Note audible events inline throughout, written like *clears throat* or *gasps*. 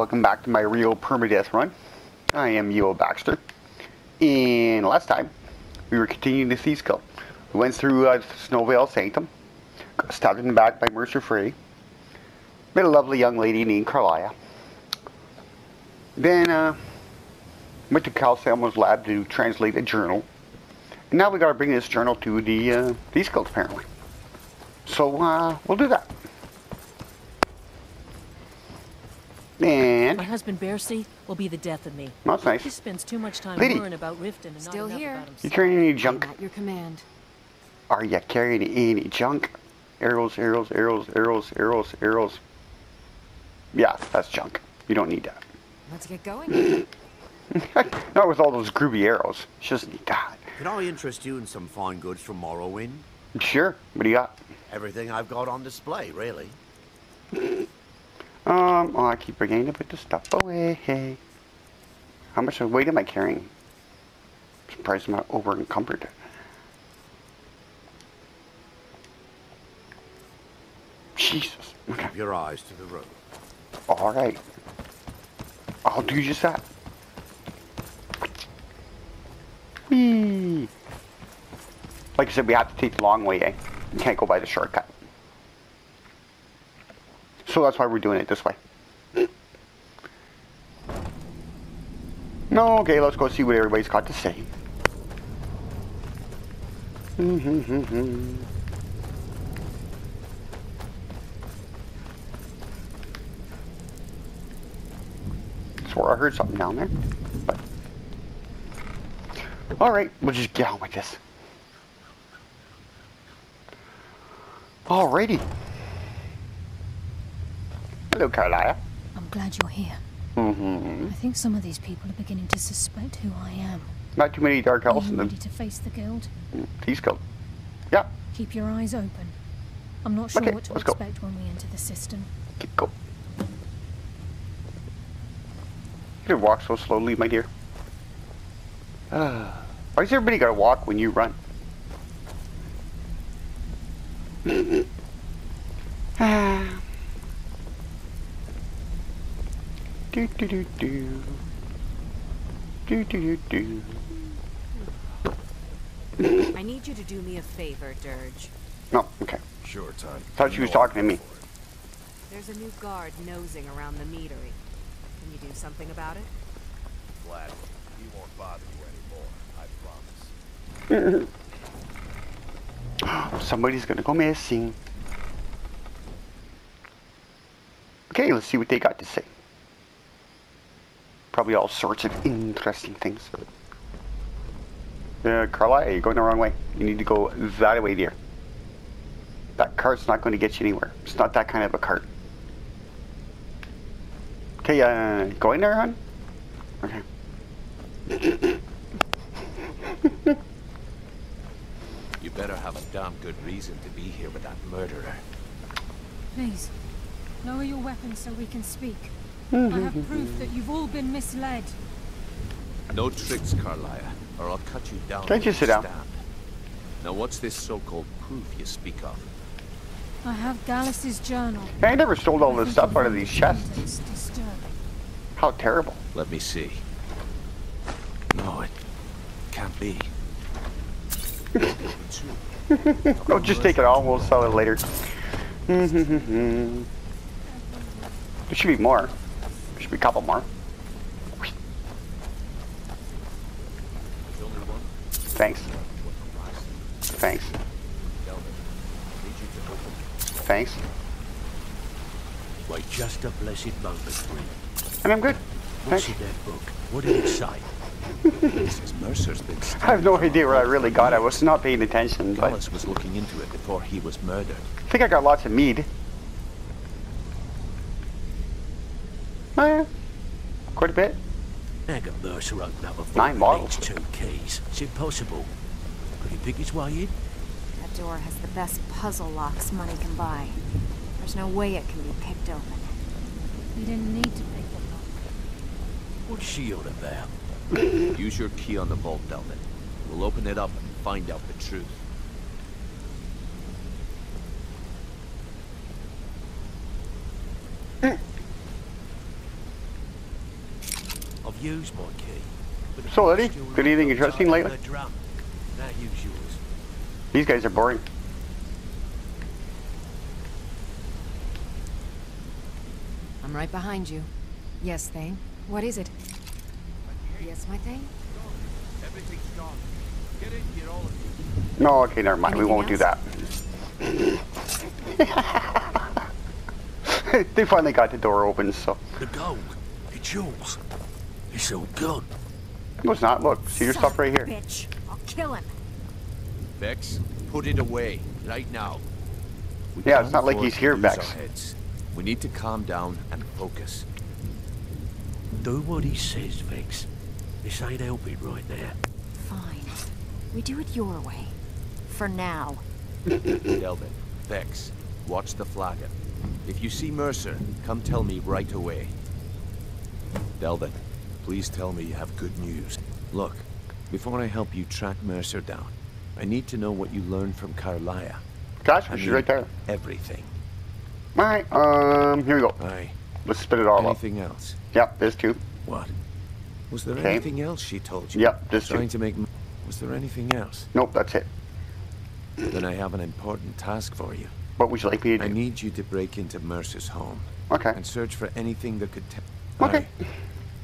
welcome back to my real permadeath run. I am Yo Baxter. And last time, we were continuing the Thieves Guild. We went through uh, Snow Veil Sanctum, got stabbed in the back by Mercer Frey, met a lovely young lady named Karliah. Then, uh, went to Calcelmo's lab to translate a journal. And now we gotta bring this journal to the uh, Thieves Guild, apparently. So, uh, we'll do that. And My husband Bersi will be the death of me. that's nice. He spends too much time Lady. worrying about Riften and Still not enough here. about You himself. carrying any junk? At your command. Are you carrying any junk? Arrows, arrows, arrows, arrows, arrows, arrows. Yeah, that's junk. You don't need that. Let's get going. *laughs* Not with all those groovy arrows. She doesn't need that. Could I interest you in some fine goods from Morrowind? Sure. What do you got? Everything I've got on display, really. Um, oh, I keep forgetting to put the stuff away. How much weight am I carrying? Surprised I'm not over encumbered. Jesus. Okay. Keep your eyes to the road. All right. I'll do just that. Whee! Like I said, we have to take the long way, eh? We can't go by the shortcut. So that's why we're doing it this way. No, okay, let's go see what everybody's got to say. *laughs* Swore I heard something down there. But Alright, we'll just get on with this. Alrighty. Hello, Karliah. I'm glad you're here. Mm-hmm. I think some of these people are beginning to suspect who I am. Not too many dark elves in the ready to face the guild? Thieves Guild. Yeah, Keep your eyes open. I'm not sure Okay, what to let's go. expect when we enter the system. keep go. You can walk so slowly, my dear. Uh, why does everybody gotta walk when you run? *laughs* do do do do. Do do do do. I need you to do me a favor, Dirge. No, okay. Sure, Todd. Thought she was talking to me. There's a new guard nosing around the meadery. Can you do something about it? Gladly. He won't bother you anymore, I promise. *gasps* Somebody's gonna go missing. Okay, let's see what they got to say. Probably all sorts of interesting things. Uh, Carla, you're going the wrong way. You need to go that way, dear. That cart's not going to get you anywhere. It's not that kind of a cart. Okay, uh, going there, hon? Okay. *laughs* You better have a damn good reason to be here with that murderer. Please, lower your weapons so we can speak. I have proof that you've all been misled. No tricks, Karliah, or I'll cut you down. Can't you where sit down? Now, what's this so-called proof you speak of? I have Gallus' journal. I never stole all this stuff out of these chests. How terrible. Let me see. No, it can't be. No, *laughs* oh, just take it all. We'll sell it later. *laughs* there should be more. There should be a couple more. There's only one. Thanks. Thanks. Delvin, I need you to open Thanks. Wait just a blessed moment. And I'm good. What's Thanks. in that book? What did it say? Mrs. Mercer's been *laughs* I have no idea where I really got. I was not paying attention, but Gallus was looking into it before he was murdered. I think I got lots of mead. Oh yeah. Quite a bit. How can Mercer open up a vault Nine that two keys? It's impossible. Could he pick his way in? That door has the best puzzle locks money can buy. There's no way it can be picked open. We didn't need to pick the lock. What's she on about? Use your key on the vault, Delvin. We'll open it up and find out the truth. Use my key. but the So, box Eddie, still got anything looks interesting lately? the drum. Now use yours. These guys are boring. I'm right behind you. Yes, Thane. What is it? Yes, my Thane? Everything's gone. Get in here, all of you. No, okay, never mind. we won't do that. *laughs* they finally got the door open, so. The gold. It's yours. It's all gone. No, it's not. Look, see your Son stuff right here. Bitch. I'll kill him. Vex, put it away, right now. We Yeah, it's not like he's here, Vex. We need to calm down and focus. Do what he says, Vex. This ain't helping right now. Fine. We do it your way. For now. *laughs* Delvin, Vex, watch the flagon. If you see Mercer, come tell me right away. Delvin, please tell me you have good news. Look, before I help you track Mercer down, I need to know what you learned from Karliah. Gosh, I she's mean, right there. Everything. All right, um, here we go. Aye. Let's spit it all up. Anything else? Yep, this too. What? Was there Okay. anything else she told you? Yep, this too. Trying to make... Was there anything else? Nope, that's it. Then I have an important task for you. What would you like me to do? I need you to break into Mercer's home Okay. and search for anything that could tell. Okay.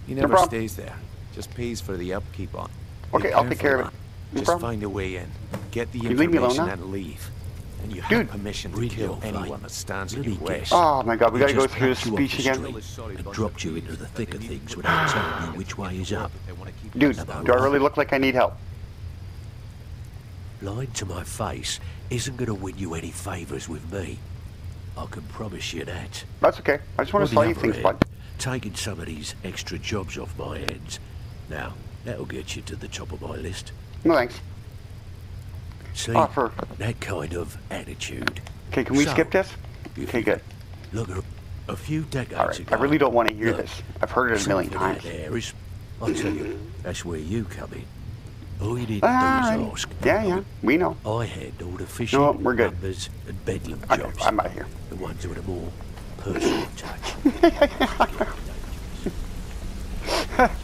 He never problem. stays there. Just pays for the upkeep on. Okay, I'll take care of it. No Just problem. find a way in. Get the You leave me alone information now? and leave. And you Dude. have permission to Read kill your fate. anyone that stands in your way. Oh my god, we He gotta go through this packed you off speech the again. street and dropped you into the thick of things without telling you which way is up. Dude, do I really look like I need help? Lying to my face isn't going to win you any favours with me. I can promise you that. That's okay. I just want to the tell you things, hand, bud. Taking some of these extra jobs off my hands. Now, that'll get you to the top of my list. No thanks. See, Offer. that kind of attitude. Okay, can we So, skip this? Okay, good. Look, a, a few decades All right. ago. I really don't want to hear look, this. I've heard it a million times. there is, I'll tell you, that's where you come in. All you need to do is ask. Yeah, yeah. We know. I had all the fishing, No, we're good. numbers, and bedlam jobs. I'm out of here. The ones with a more personal touch.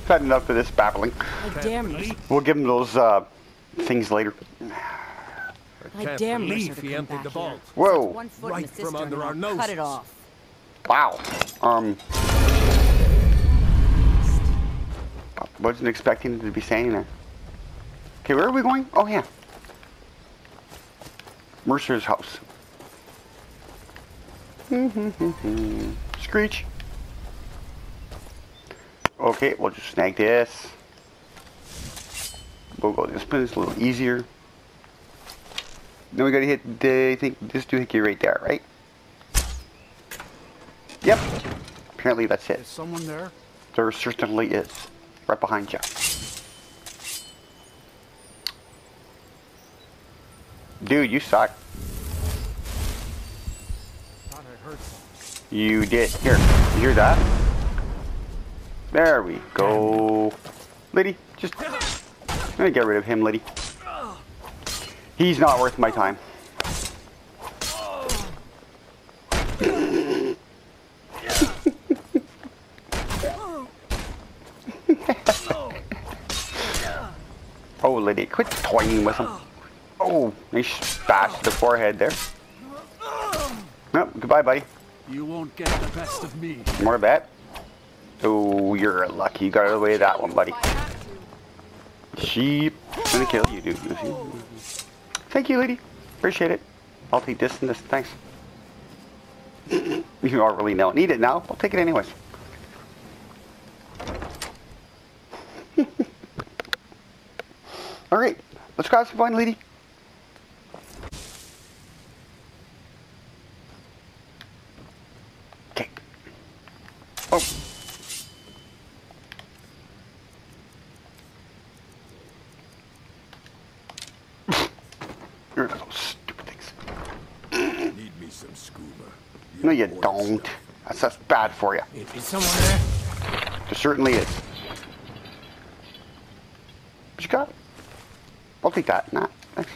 Had enough of this babbling. I dare Mercer. We'll give him those uh, things later. I dare Mercer believe he emptied the vault. Whoa. One foot in Right from under our I'll Cut it off. Wow. Um, wasn't expecting to be saying that. Okay, where are we going? Oh, yeah. Mercer's house. Screech. Okay, we'll just snag this. We'll go this one. It's a little easier. Then we gotta hit the, I think, this doohickey right there, right? Yep. Apparently that's it. Is someone there? There certainly is. Right behind you. Dude, you suck. Thought I heard something. You did. Here, you hear that? There we go. Liddy, just... I'm gonna get rid of him, Liddy. He's not worth my time. *laughs* oh, Liddy, quit toying with him. Oh, bash to the forehead there. Nope, goodbye, buddy. You won't get the best of me. More bet. Oh, you're lucky. You got out of the way of that one, buddy. Sheep. gonna kill you, dude. Thank you, lady. Appreciate it. I'll take this and this. Thanks. *clears throat* you don't really don't need it now. I'll take it anyways. *laughs* All right. Let's have some fun, lady. Okay. Oh. You're those stupid things. Need me some skooma. No, you don't. That's, that's bad for you. Is, someone there? There certainly is. What you got? I'll take that. Nah, thanks.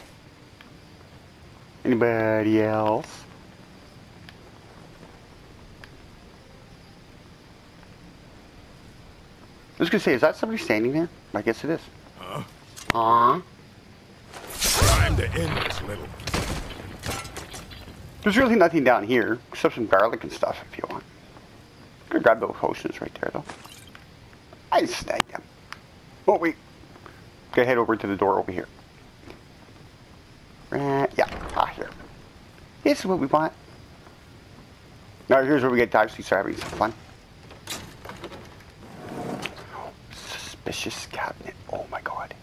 Anybody else? I was gonna say, is that somebody standing there? I guess it is. Huh? Aww. Time to end this little. There's really nothing down here, except some garlic and stuff if you want. I'm Gonna grab those potions right there though. I snagged them. Oh wait. Gotta head over to the door over here. Right, yeah, ah here. This is what we want. Now here's where we get to actually start having some fun. Suspicious cabinet. Oh my god.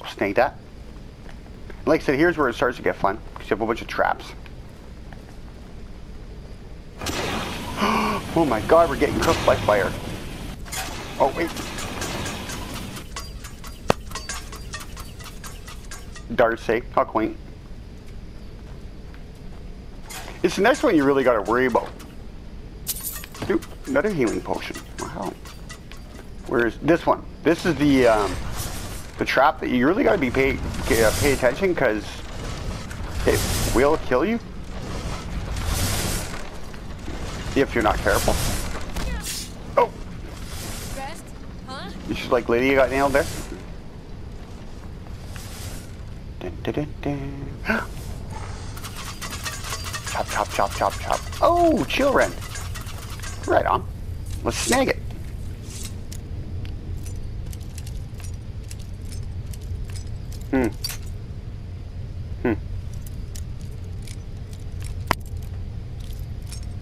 We'll snag that. Like I said, here's where it starts to get fun. Because you have a bunch of traps. *gasps* oh my god, we're getting cooked by fire. Oh, wait. Darcy, how quaint. It's the next one you really got to worry about. Ooh, another healing potion. Wow. Where's this one? This is the um, the trap that you really got to be pay uh, pay attention because it will kill you if you're not careful. Oh, Rest? Huh? you just like Lydia got nailed there. Dun, dun, dun, *gasps* chop, chop, chop, chop, chop. Oh, Chillrend. Right on. Let's snag it. Hmm. Hmm.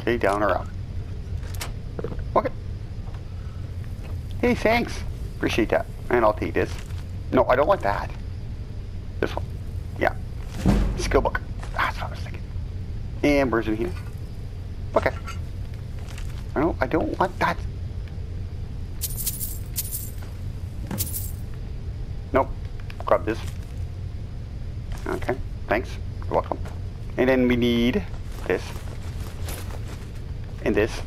Okay, down or up. Okay. Hey, thanks. Appreciate that. And I'll take this. No, I don't want that. This one. Yeah. Skill book. Ah, that's what I was thinking. And where's in here? Okay. I don't, I don't want that. Nope. Grab this. Okay. Thanks. You're welcome. And then we need this. And this.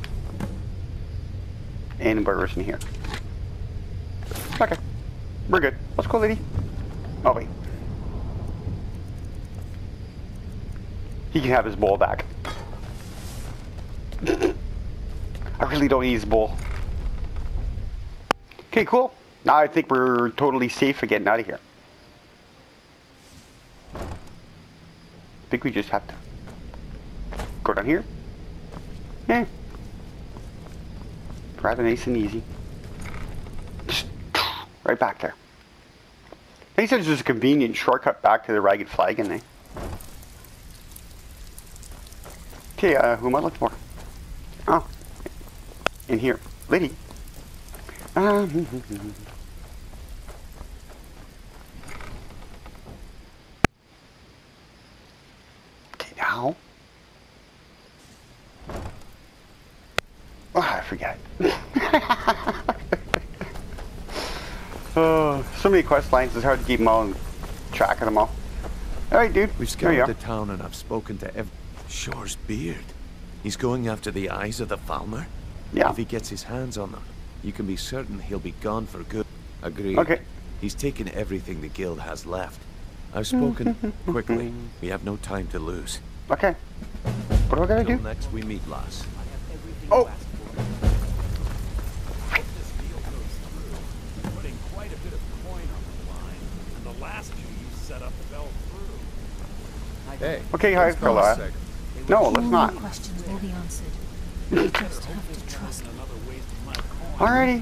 And burgers in here? Okay. We're good. Let's lady. Oh, wait. He can have his bowl back. I really don't need his bowl. Okay, cool. Now I think we're totally safe for getting out of here. I think we just have to go down here. Yeah. Rather nice and easy. Just right back there. I think it's just a convenient shortcut back to the Ragged Flagon thing. Okay, uh, who am I looking for? Oh, in here. Lady. Um, ah, hmm, hmm, hmm, okay, now. Oh, I forget. Oh, so many quest lines, it's hard to keep them all in track of them all. Alright, dude. We've scoured the town and I've spoken to ev- Shor's beard. He's going after the eyes of the Falmer? Yeah. If he gets his hands on them, you can be certain he'll be gone for good. Agreed. Okay. He's taken everything the guild has left. I've spoken *laughs* quickly. We have no time to lose. Okay. What do I gotta Till do? next we meet, lass. Oh! Putting quite a bit of coin on the line, and the last few you set up fell through. Hey. Okay, hi, Carla. No, let's not. questions will be answered. You *laughs* just have to trust me. Alrighty.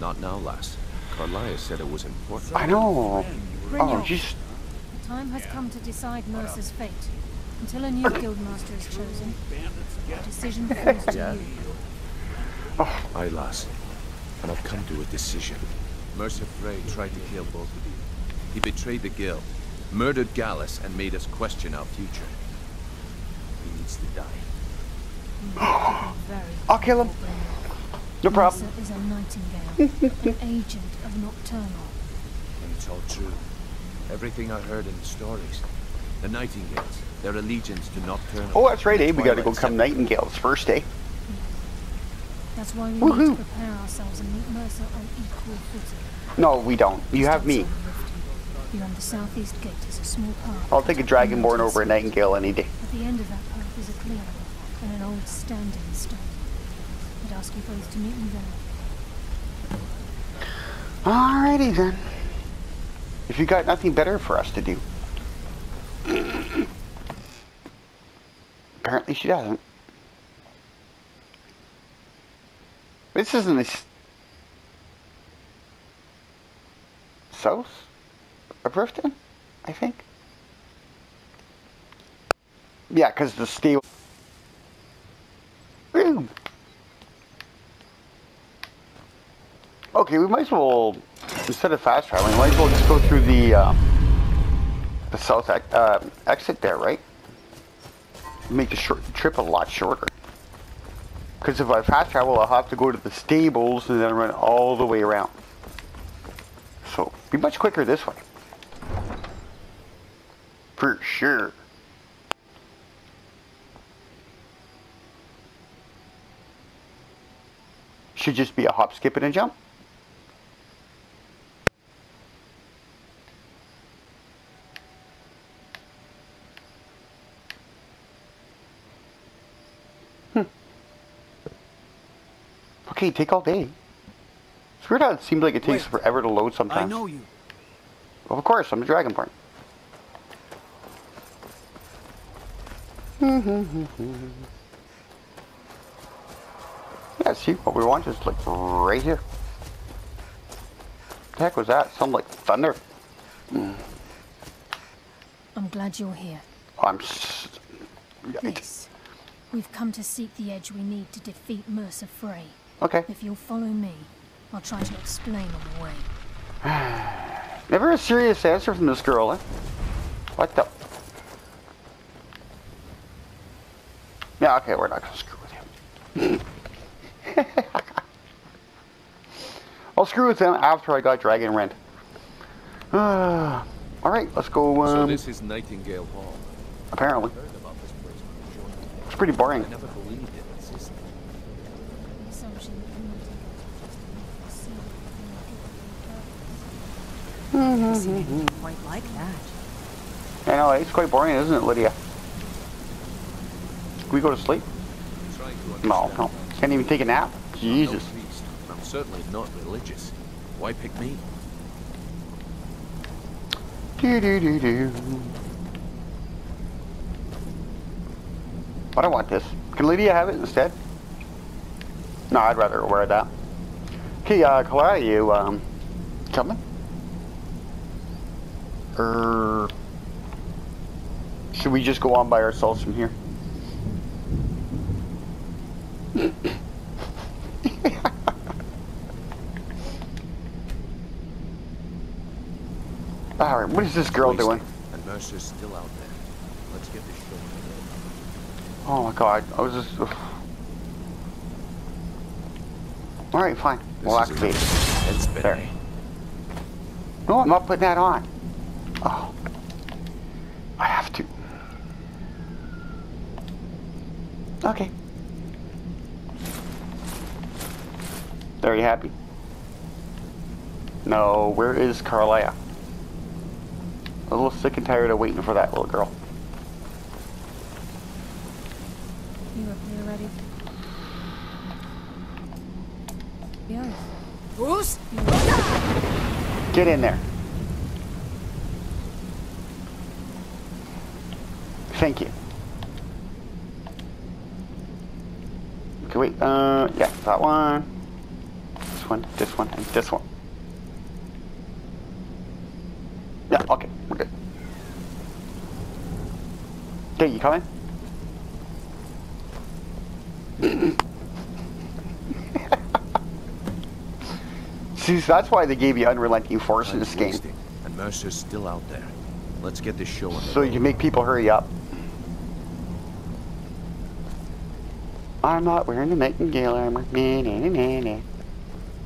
Not now, lass. Karliah said it was important. I know. Oh, Brynjolf, jeez. The time has come to decide Mercer's fate. Until a new guildmaster is chosen, the decision *laughs* falls to you. Oh. Aye, lass. And I've come to a decision. Mercer Frey tried to kill both of you. He betrayed the guild, murdered Gallus, and made us question our future. He needs to die. *gasps* I'll kill him. Brynjolf. No problem. Mercer is a nightingale, an *laughs* agent of Nocturnal. And it's all true. Everything I heard in the stories. The Nightingales, their allegiance to Nocturnal. Oh, that's right, eh? We gotta go come Seven. Nightingales first, eh? That's why we Woohoo. need to prepare ourselves and meet Mercer on equal footing. No, we don't. You have me. Beyond the southeast gate is a small path. I'll take a cut up in Dragonborn over a. Nightingale any day. At the end of that path is a clearing and an old standing stone. I'd ask you both to meet me there. Alrighty then. If you got nothing better for us to do. Apparently she doesn't. This isn't the south Riften, I think. Yeah, because the steel. Ooh. Okay, we might as well, instead of fast traveling, we might as well just go through the uh, the south uh, exit there, right? Make the short trip a lot shorter. Because if I fast travel, I'll have to go to the stables and then run all the way around. So, be much quicker this way. For sure. Should just be a hop, skip, and a jump. Hmm. Okay, take all day. It's weird how it seems like it takes Wait. forever to load sometimes. I know you. Of course, I'm a Dragonborn. *laughs* yeah, see, what we want is like right here. The heck was that? Sounded like thunder. I'm glad you're here. I'm. S- This. We've come to seek the edge we need to defeat Mercer Frey. okay. If you'll follow me, I'll try to explain on the way. *sighs* Never a serious answer from this girl, eh? What the? Yeah, okay, we're not gonna screw with him. *laughs* I'll screw with him after I got Dragonrend. *sighs* Uh, Alright, let's go, um, so this is Nightingale Hall. apparently. Heard about this place when I joined. It's pretty boring. I never believed it existed. The assumption that the Nightingale is just another seal in the people Quite like that. I know, it's quite boring, isn't it, Lydia? We go to sleep? To No, no. Can't even take a nap? Jesus. no. I'm certainly not religious. Why pick me? Do do do do. I don't want this. Can Lydia have it instead? No, I'd rather wear that. Okay, uh, Clara, you, um, coming? Er, should we just go on by ourselves from here? Alright, what is this girl doing? And Mercer's still out there. Let's get this show. Oh my god, I was just. Alright, fine. We'll This activate it. Spinning. There. No, I'm not putting that on. Oh. I have to. Okay. There, you happy? No, where is Karliah? A little sick and tired of waiting for that little girl. You up here ready? Yes. Bruce? Get in there. Thank you. Okay, wait, uh, yeah, that one. This one, this one, and this one. Yeah, okay, we're good. Okay, you coming? See, that's why they gave you unrelenting force in this game. And Mercer's still out there. Let's get this show on So you can make people hurry up. I'm not wearing the nightingale armor. Nah, nah, nah, nah.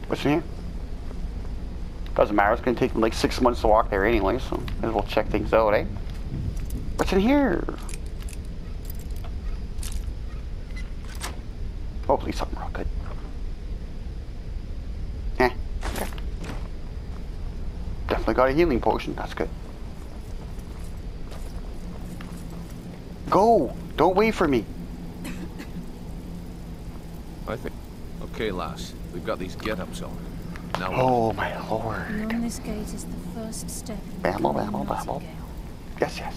What's in here? Doesn't matter. It's going to take them like six months to walk there anyway, so might as well check things out, eh? What's in here? Hopefully something real good. Eh, okay. Definitely got a healing potion. That's good. Go! Don't wait for me. I think. Okay, lass. We've got these get-ups on. Now what? Oh my lord. Beyond this gate is the first step in Babble, becoming babble, babble. Yes, yes.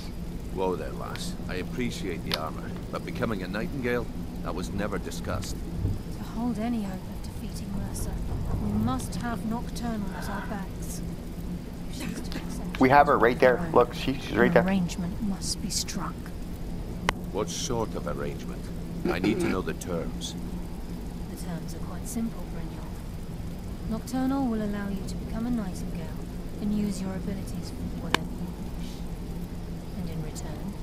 Whoa there, lass. I appreciate the armor, but becoming a nightingale? That was never discussed. To hold any hope of defeating Mercer, we must have Nocturnal at our backs. If she's to accept We have her right there. Look, she, she's right there. arrangement must be struck. What sort of arrangement? I need to know the terms. The terms are quite simple, Brynjolf. Nocturnal will allow you to become a nightingale and use your abilities for whatever you wish. And in return,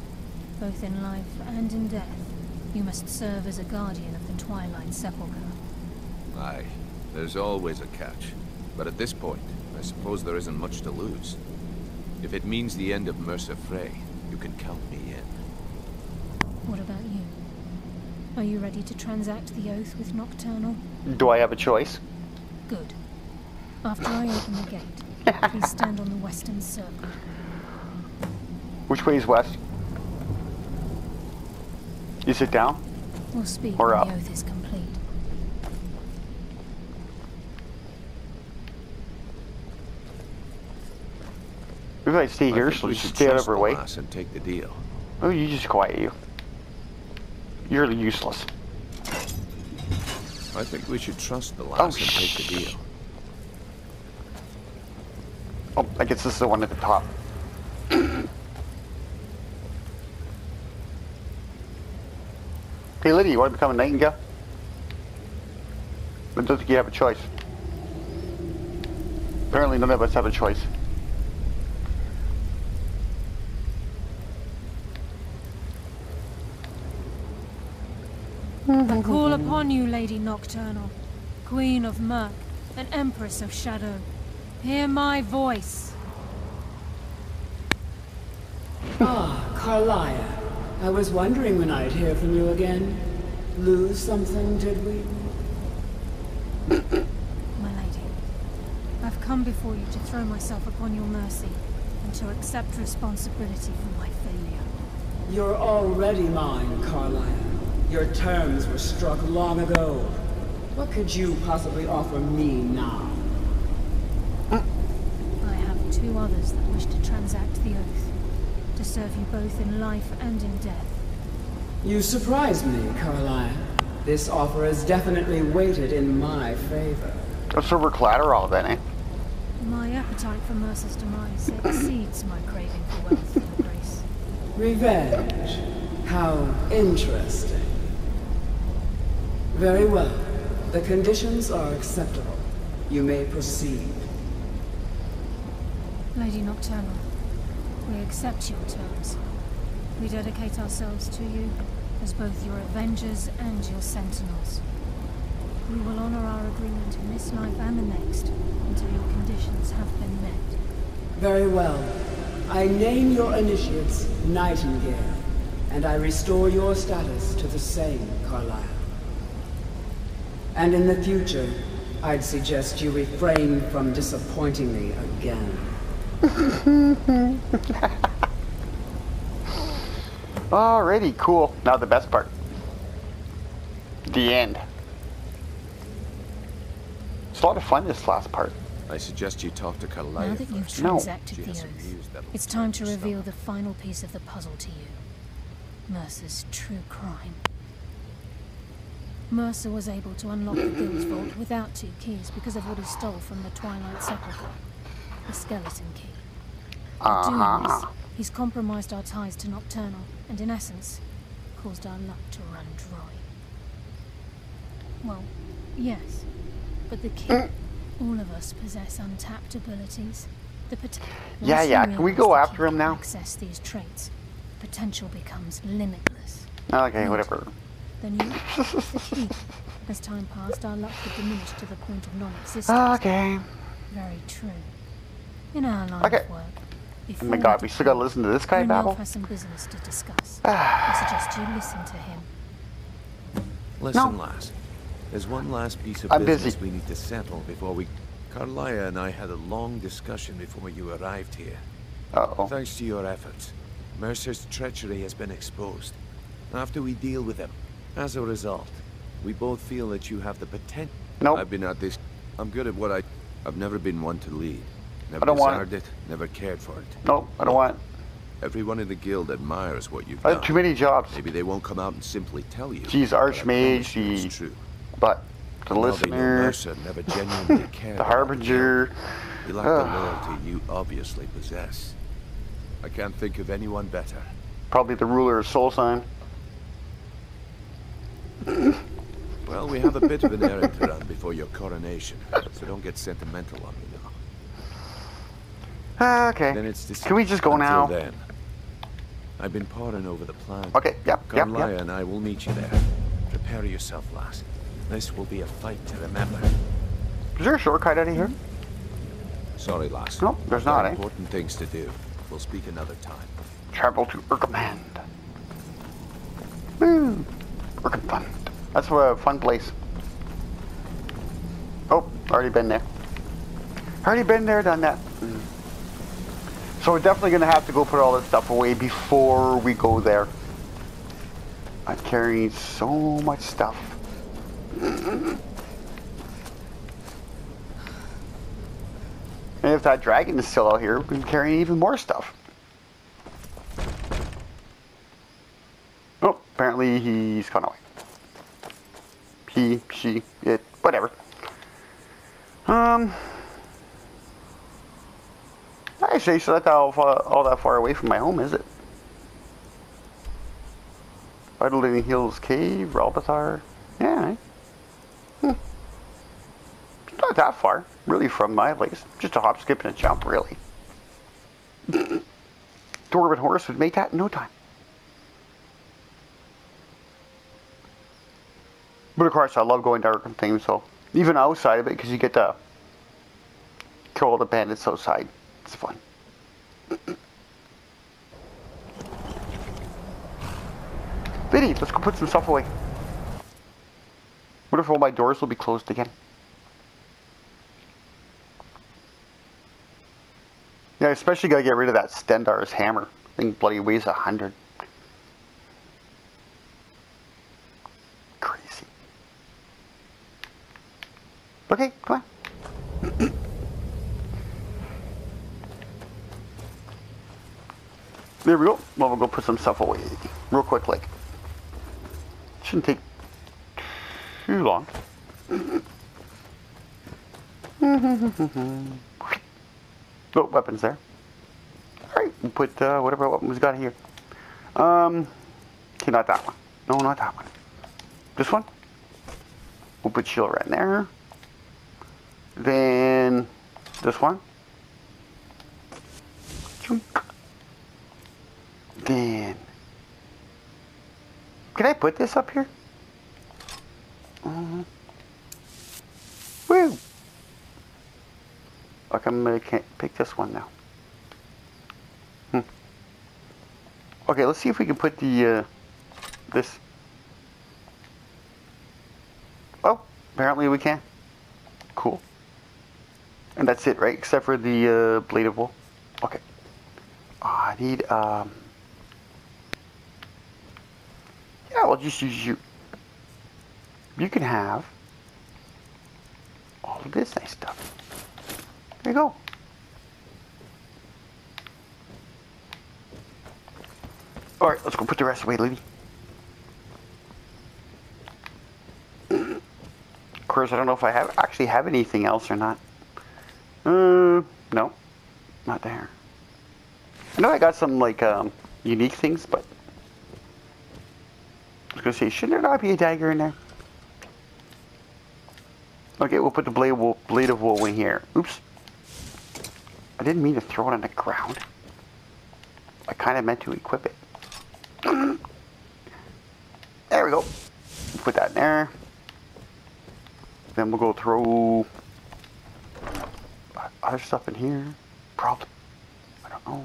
both in life and in death, you must serve as a guardian of the Twilight Sepulchre. Aye, there's always a catch. But at this point, I suppose there isn't much to lose. If it means the end of Mercer Frey, you can count me in. What about you? Are you ready to transact the oath with Nocturnal? Do I have a choice? Good. After I open the gate, *laughs* please stand on the western circle. Which way is west? Is sit down? We'll speak Or when up. the oath is complete. Maybe I stay here, so we just should stay out of trust her the way. and take the deal. Oh, you just quiet you. You're useless. I think we should trust the oh, lass Oh, and take the deal. Oh, I guess this is the one at the top. Hey, Lydia, you want to become a nightingale? I don't think you have a choice. Apparently, none of us have a choice. I call upon you, Lady Nocturnal, Queen of Murk, and Empress of Shadow. Hear my voice. Ah, Karliah. I was wondering when I'd hear from you again. Lose something, did we? *coughs* My lady, I've come before you to throw myself upon your mercy and to accept responsibility for my failure. You're already mine, Karliah. Your terms were struck long ago. What could you possibly offer me now? I have two others that wish to transact the oath, to serve you both in life and in death. You surprise me, Karliah. This offer is definitely weighted in my favor. Let's serve collateral then, eh? My appetite for Mercer's demise exceeds my craving for wealth and grace. Revenge. How interesting. Very well. The conditions are acceptable. You may proceed. Lady Nocturnal, we accept your terms. We dedicate ourselves to you as both your avengers and your sentinels. We will honor our agreement in this life and the next until your conditions have been met. Very well. I name your initiates Nightingale, and I restore your status to the same, Karliah. And in the future, I'd suggest you refrain from disappointing me again. *laughs* Alrighty, cool. Now the best part. The end. It's a lot of fun this last part. I suggest you talk to Karliah Now that you've first. No. transacted She the has some oath, it's time to reveal stomach. the final piece of the puzzle to you. Mercer's true crime. Mercer was able to unlock the guild's vault without two keys because of what he stole from the Twilight Sepulchre. The skeleton key. Doing Uh-huh. this, he's compromised our ties to Nocturnal, and in essence, caused our luck to run dry. Well, yes, but the key. All of us possess untapped abilities. The pot- Yeah, yeah, can we go after him now? Access these traits. Potential becomes limitless. Okay, whatever. Then you, the key. As time passed, our luck would diminish to the point of non-existence. *laughs* Okay. Very true. In our line Okay. of work. Oh my god, we still gotta listen to this guy Brynjolf babble? has some business to discuss. *sighs* I suggest you listen to him. Listen, No. lass. There's one last piece of I'm business busy. we need to settle before we... Karliah and I had a long discussion before you arrived here. Uh-oh. Thanks to your efforts, Mercer's treachery has been exposed. After we deal with him, as a result, We both feel that you have the potential. Nope. I've been at this. I'm good at what I. I've never been one to lead. Never I don't want desired it. Never cared for it. No, I don't want. it. Everyone in the guild admires what you've I done. have too many jobs. Maybe they won't come out and simply tell you. She's Archmage, promise you it's she- true. But the Well, listener, never genuinely *laughs* cared. the harbinger. You lack the loyalty you obviously possess. I can't think of anyone better. Probably the ruler of Soul Sign. Well, we have a bit of an errand to run before your coronation, so don't get sentimental on me. Ah, okay. Then it's Can we just go Until now? then, I've been poring over the plan. Okay, yep, yep, Gunlaya yep. and I will meet you there. Prepare yourself, lass. This will be a fight to remember. Is there a shortcut out of here? Sorry, lass. No, there's not, eh? Important things to do. We'll speak another time. Travel to Irkngthand. Woo! Irkngthand. That's a fun place. Oh, already been there. Already been there, done that. Mm. So we're definitely gonna have to go put all this stuff away before we go there. I'm carrying so much stuff. And if that dragon is still out here, we can carry even more stuff. Oh, apparently he's gone away. He, she, it, whatever. Um, actually, so that's all, all that far away from my home, is it? Idling Hills Cave, Raldbthar. Yeah. eh? Hmm. It's not that far, really, from my place. Just a hop, skip, and a jump, really. *laughs* Dwarven horse would make that in no time. But of course, I love going to Arkham things, so even outside of it, because you get to kill all the bandits outside. It's fun. Biddy, let's go put some stuff away. What if all my doors will be closed again? Yeah, especially gotta get rid of that Stendarr's hammer. I think bloody weighs a hundred. Crazy. Okay, come on. There we go. Well, we'll go put some stuff away real quick, like. Shouldn't take too long. *laughs* oh, weapons there. Alright, we'll put uh, whatever weapon we've got here. Um, okay, not that one. No, not that one. This one? We'll put shield right there. Then this one. Then can I put this up here? Uh, woo! Like I'm gonna can't pick this one now. Hmm. Okay, let's see if we can put the uh, this. Oh, apparently we can. Cool. And that's it, right? Except for the uh, blade of woe. Okay. Oh, I need um. Yeah, we'll just use you. You can have all of this nice stuff. There you go. All right, let's go put the rest away, lady. *clears throat* Of course, I don't know if I have actually have anything else or not. Uh, no, not there. I know I got some like um, unique things, but I was gonna say, shouldn't there not be a dagger in there? Okay, we'll put the blade, woe, blade of woe in here. Oops. I didn't mean to throw it on the ground. I kind of meant to equip it. *clears throat* There we go. Put that in there. Then we'll go throw other stuff in here. Probably. I don't know.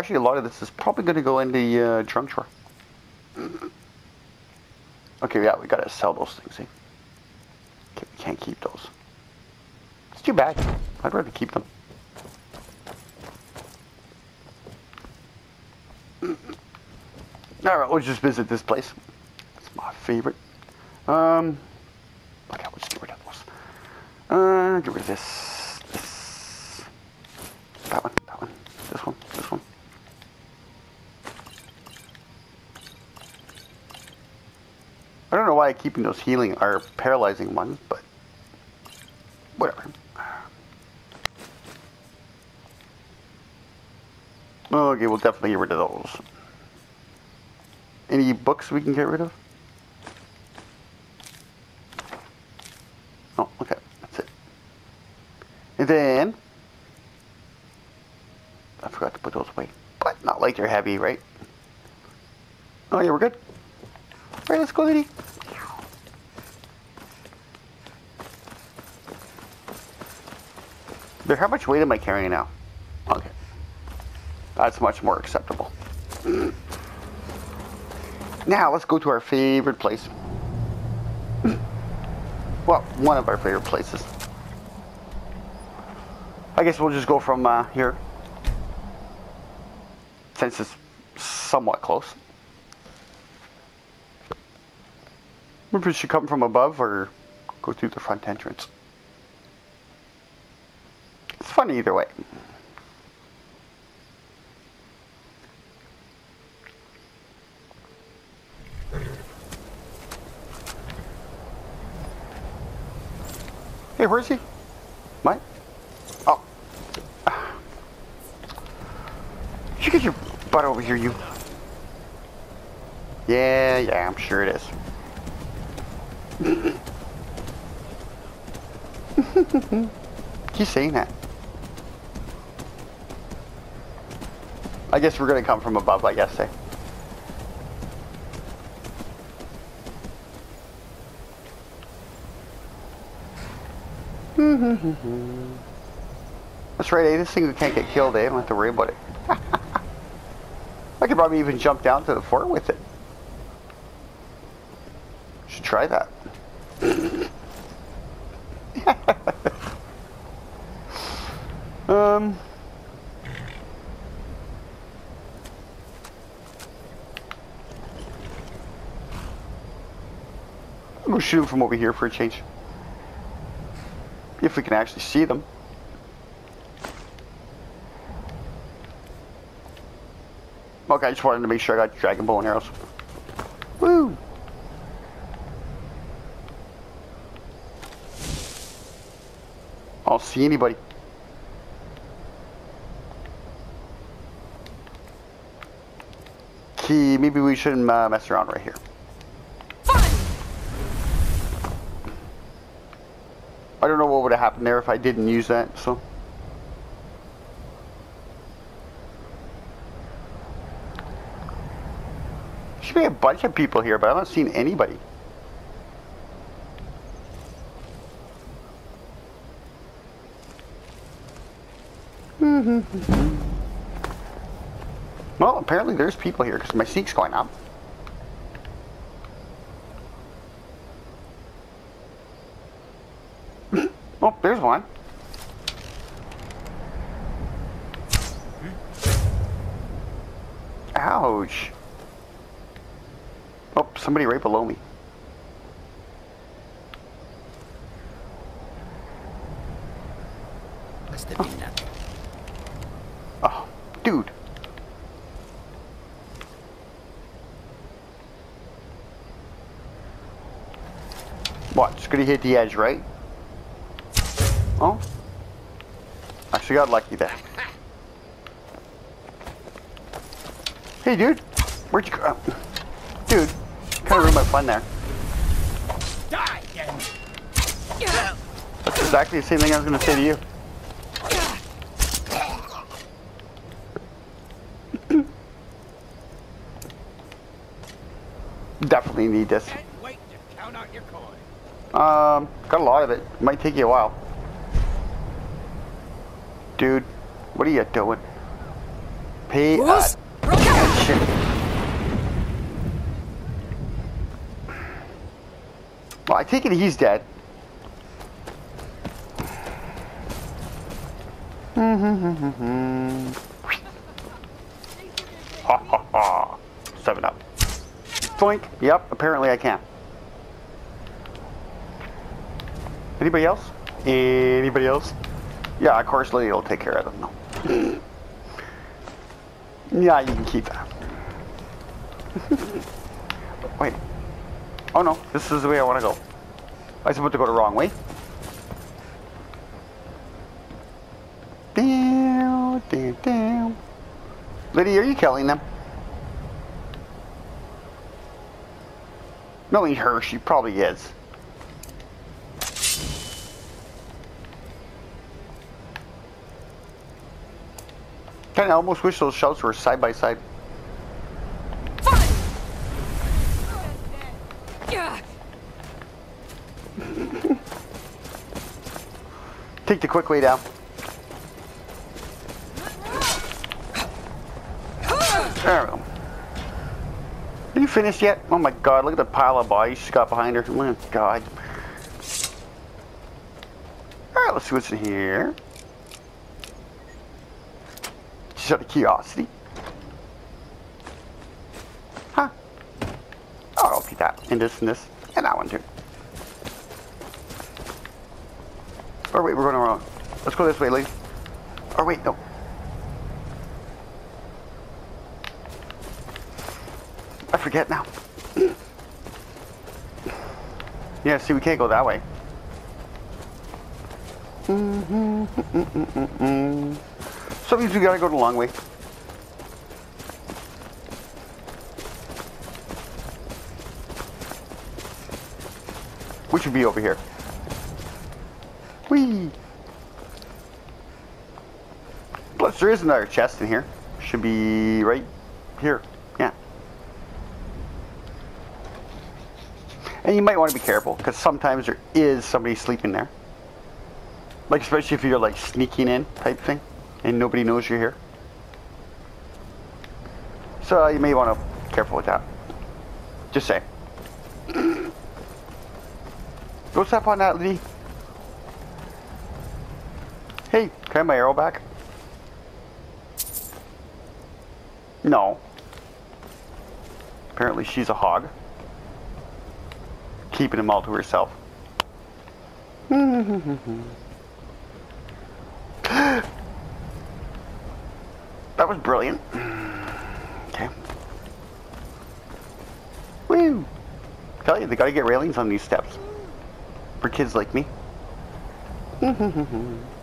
Actually, a lot of this is probably going to go in the uh, trunk drawer. Okay, yeah, we gotta sell those things. Eh? Okay, we can't keep those. It's too bad. I'd rather keep them. Alright, we'll just visit this place. It's my favorite. Um, okay, just get rid of those. Uh, get rid of. This. That one. That one. This one. This one. I don't know why keeping those healing are paralyzing ones, but whatever. Okay, we'll definitely get rid of those. Any books we can get rid of? Oh, okay, that's it. And then, I forgot to put those away, but not like they're heavy, right? Oh yeah, we're good. All right, let's go, lady. There, how much weight am I carrying now? Okay. That's much more acceptable. Now, let's go to our favorite place. Well, one of our favorite places. I guess we'll just go from uh, here. Since it's somewhat close. Maybe we should come from above or go through the front entrance. Fun either way. Hey, where's he? What? Oh. You get your butt over here, you. Yeah, yeah, I'm sure it is. *laughs* Keep saying that. I guess we're gonna come from above, I guess, eh? *laughs* That's right, eh? This thing can't get killed, eh? I don't have to worry about it. *laughs* I could probably even jump down to the fort with it. Should try that. um... Shoot from over here for a change. If we can actually see them. Okay, I just wanted to make sure I got dragon bow and arrows. Woo! I don't see anybody. Key, maybe we shouldn't uh, mess around right here. I don't know what would have happened there if I didn't use that, so. Should be a bunch of people here, but I haven't seen anybody. *laughs* well, apparently there's people here because my seek's going up. Oh, there's one. Ouch. Oh, somebody right below me. Must have been nothing. Oh, dude. What? Just gonna hit the edge, right? Oh. Actually got lucky there. *laughs* Hey, dude. Where'd you go? Dude, kind of ruined my fun there. Die. That's exactly the same thing I was going to say to you. Definitely need this. Can't wait to count out your coin. Um, got a lot of it. Might take you a while. Dude, what are you doing? Pay Who's- attention. Well, I take it he's dead. Ha ha ha. Seven up. Doink. Yep, apparently I can. Anybody else? Anybody else? Yeah, of course Lydia will take care of them. No. yeah, you can keep that. *laughs* Wait. Oh no, this is the way I want to go. I about to go the wrong way. Down, down, down. Lydia, are you killing them? Knowing her, she probably is. Kinda almost wish those shells were side by side. Take the quick way down. There we go. Are you finished yet? Oh my god, look at the pile of bodies she's got behind her. Oh my god. Alright, let's see what's in here. Just out of curiosity. Huh. Oh, I'll take that. And this and this. And that one too. Or wait, we're going around. Let's go this way, Lee. Or wait, no. I forget now. *clears throat* yeah, see, we can't go that way. *laughs* So means we gotta go the long way. We should be over here. There is another chest in here. Should be right here. Yeah. And you might want to be careful, because sometimes there is somebody sleeping there. Like, especially if you're, like, sneaking in type thing, and nobody knows you're here. So, you may want to be careful with that. Just say. Go step on that, Lee. Hey, can I have my arrow back? No. Apparently she's a hog. Keeping them all to herself. *laughs* that was brilliant. Okay. Woo! Tell you, they gotta get railings on these steps. For kids like me. *laughs*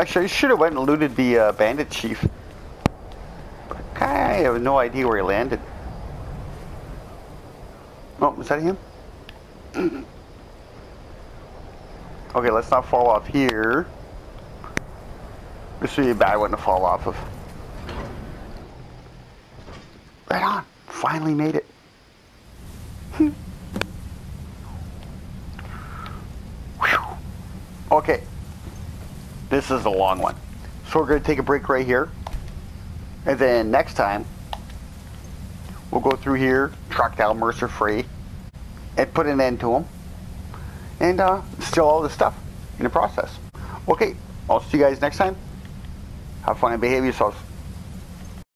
Actually, I should have went and looted the uh, bandit chief. I have no idea where he landed. Oh, is that him? *clears throat* okay, let's not fall off here. This would be a bad one to fall off of. Right on. Finally made it. okay. This is a long one. So we're going to take a break right here. And then next time, we'll go through here, track down Mercer Frey, and put an end to him. And uh, steal all this stuff in the process. Okay, I'll see you guys next time. Have fun and behave yourselves.